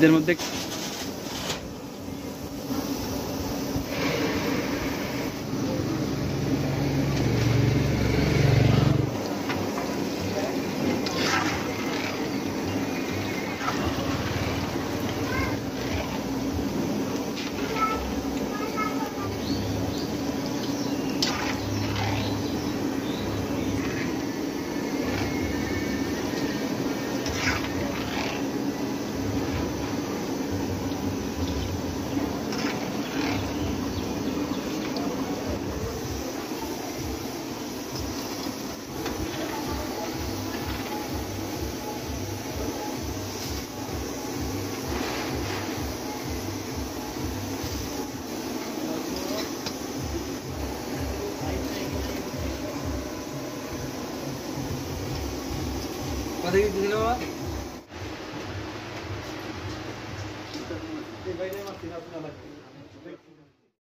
ঈদের মধ্যে কথা